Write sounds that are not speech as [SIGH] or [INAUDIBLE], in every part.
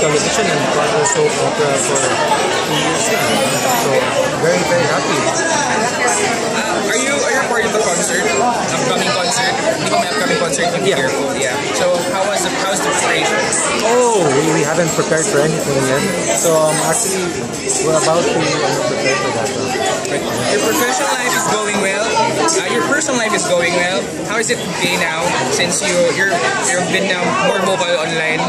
television and for soap for two years now. So very very happy. Uh, are you are you part of the concert? Upcoming concert? Ba may upcoming concert in Yeah. Careful? Yeah. So how was the how's the preparation? Oh, we, we haven't prepared for anything yet. So um, actually, we're about to uh, prepare for that. uh, Your professional life is going well. Uh, your personal life is going well. How is it today now? Since you you're you've been now more mobile online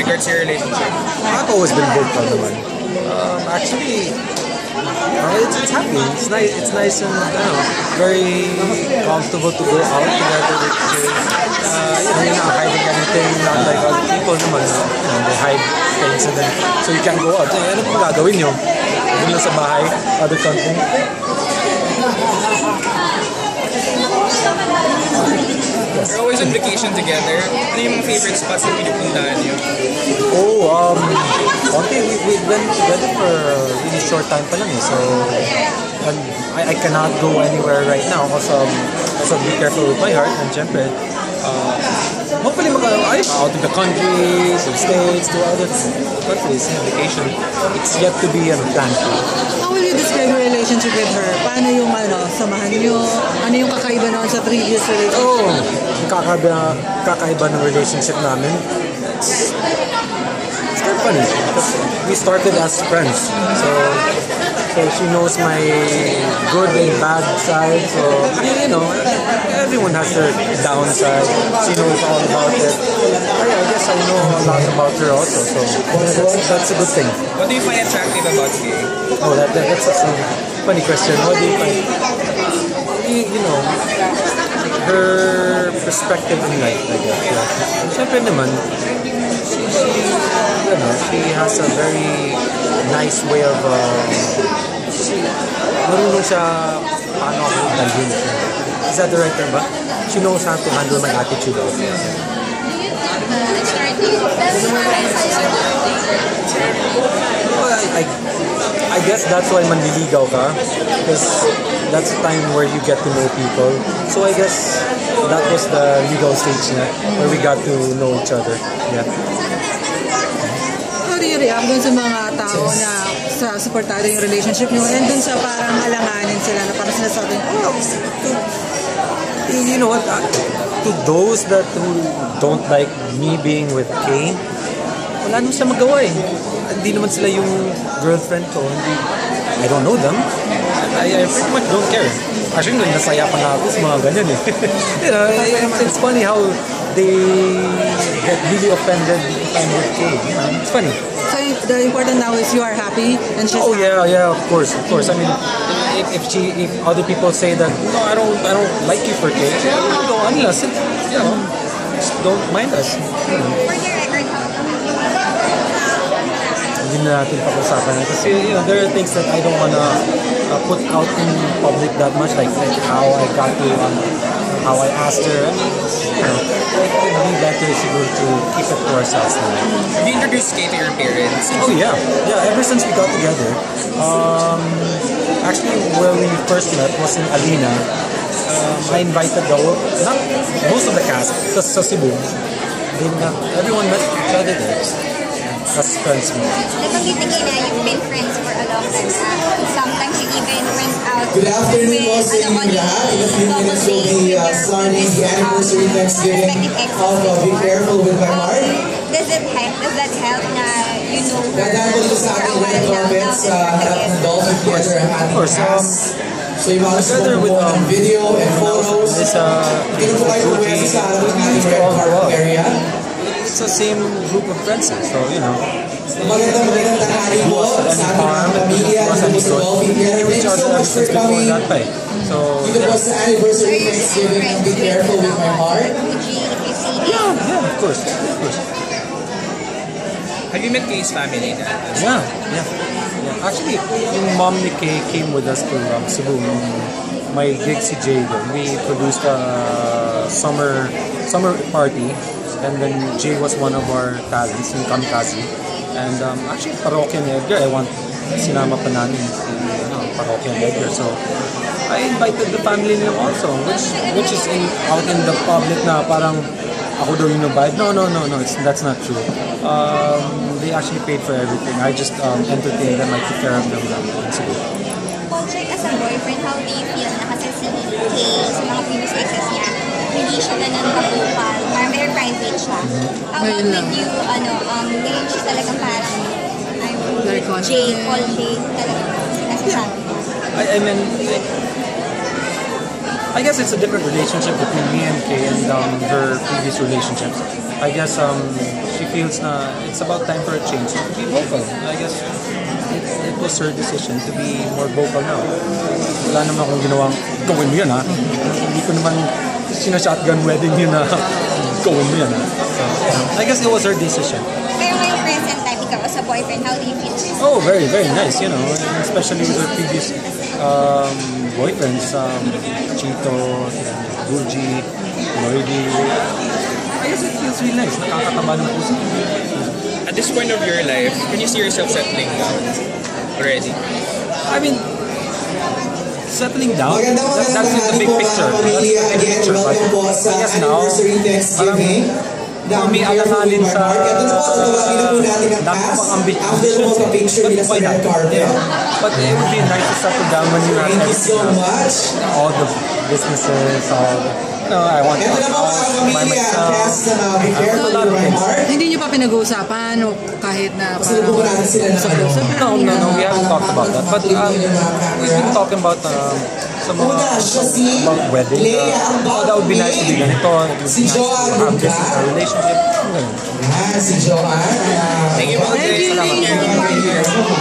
regards to your relationship. I've always been vocal naman. Um, actually, uh, it's, it's happy. It's nice. It's nice and ano, very comfortable to go out together with. Uh, you know, you're not hiding anything, not like other people naman. You know, they hide things and then, so you can't go out. Eh, ano pong gagawin nyo? Doon sa bahay, other country. You're always on vacation together. Ano yung favorite spots na pinupuntahan niyo? Oh, um, okay, we, we went together for a really short time pa lang eh. So, and I, I cannot go anywhere right now because um, also be careful with my heart and syempre, uh, hopefully maka, ay, out of the country, to States, to other countries, vacation. It's yet to be ano, planned for. How will you describe your relationship with her? Paano yung ano, samahan nyo? Ano yung kakaiba naman sa previous relationship? Oh, kakaiba, kakaiba ng relationship namin. It's, it's kind of funny we started as friends. So, she knows my good and bad side. So, you know, everyone has their downside. She knows all about it. I, I guess I know a lot about her also. So, that's, that's a good thing. What do you find attractive about Kaye? Oh, that, that that's a funny question. What do you find? You, you know, her perspective in life, I guess. Yeah. Siyempre naman, she, she, you know, she has a very nice way of, um, marunong siya paano ako dalhin. Is that the right term ba? She knows how to handle my attitude also. Well, I, I, I guess that's why manliligaw ka. Because that's the time where you get to know people. So I guess that was the legal stage na where we got to know each other. Yeah. How do you react dun sa mga tao na sa supportado yung relationship nyo and dun sa parang alanganin sila na parang sinasabi, oh, You you know what? uh, To those that who don't like me being with Kane, wala nung siya magawa eh. Hindi naman sila yung girlfriend ko. Hindi, I don't know them. I, I pretty much don't care. Actually, nasaya pa nga ako sa mga ganyan eh. [LAUGHS] you know, it's, it's funny how they get really offended if I'm with Kane. You know, it's funny. The important now is you are happy and she's Oh happy. yeah, yeah, of course, of course. I mean, if, if she, if other people say that no, I don't, I don't like you for cake, no, unless it, you know, just don't mind us. You know. Hindi na natin pag-usapan na kasi you know there are things that I don't wanna uh, put out in public that much like like how I got to um, how I asked her. I mean, you know, like, it'd be better siguro to keep it to ourselves. Na. Have you introduced Kaye to your parents? Oh yeah, yeah. Ever since we got together, um, actually when we first met was in Alina. Um, I invited the whole, not most of the cast, because sa Cebu. Then, uh, everyone met each other there. As friends mo. Nabanggit ni Kina, you've been friends for a long time na. Good afternoon po with, sa ano, inyong lahat. In a few minutes we'll be uh, starting the anniversary Thanksgiving of uh, Be Careful with My Heart. Does it help? Does that help na you know her Dadaan po dito sa for a ating while red now, now carpet sa harap ng Dolphy Theater ang ating Of course, um, cast. So yung mga gusto together with, ng um, video and photos, This, uh, dito po kayo pumwede sa harap ng ating red carpet area. it's the same group of friends. So, you know, Magandang magandang tanghali po sa ating mga pamilya sa. Thank you so much for coming. Dito po sa anniversary Thanksgiving ng Be Careful with My Heart. Yeah, yeah, of course, of course. Have you met Kaye's family? Yeah, yeah. yeah. Actually, yung mom ni Kaye came with us to um, Cebu. Gig si Jay doon. We produced a summer summer party and then Jay was one of our talents, yung Kamikazee. And um, actually, parokya ni Edgar, I want sinama pa namin si ano, parokya ni Edgar. So, I invited the family nila also, which which is in, out in the public na parang ako daw yung nabide. No, no, no, no. It's, that's not true. Um, they actually paid for everything. I just um, entertained them, I took care of them. Paul Jake as a boyfriend, how do you feel How Ngayon lang. with you, ano, um, ngayon siya talagang parang, I'm Very Jay, confident. Paul Jay, talagang sinasasabi niya. I, I mean, I, I guess it's a different relationship between me and Kay and um, her previous relationships. I guess um, she feels na it's about time for a change. To be vocal. I guess it, it was her decision to be more vocal now. Wala naman akong ginawang gawin mo yan ha. Hindi ko naman sina-shotgun wedding yun na gawin mo yan ha. So, I guess it was her decision. Pero ngayong present time, ikaw as a boyfriend, how do you feel? Oh, very, very nice, you know, especially with her previous um, boyfriends, um, Chito, Gucci, Lloydie. I guess it feels really nice. Nakakataba ng puso. At this point of your life, can you see yourself settling down already? I mean, settling down, that's in the big picture. That's the big picture. But welcome po I guess now, Thanksgiving. kung may alanganin sa Ito na po, tatawagin na po natin ang dami pang ambitions. Magpa-picture Why not? Yeah. But it would be nice to settle down when you have Thank you so everything much. all the businesses, all the, know, I want to po mga by myself. na uh, be careful a lot with of my things. heart. Hindi nyo pa pinag-uusapan o kahit na Pasalubong natin sila ng ano. No, no, no, we haven't talked about that. But um, we've been talking about um, uh, siya si about wedding. Uh, oh, that would be nice to be ganito. It would be nice to have this in our relationship. Joanne. Thank you, Thank you. Thank you.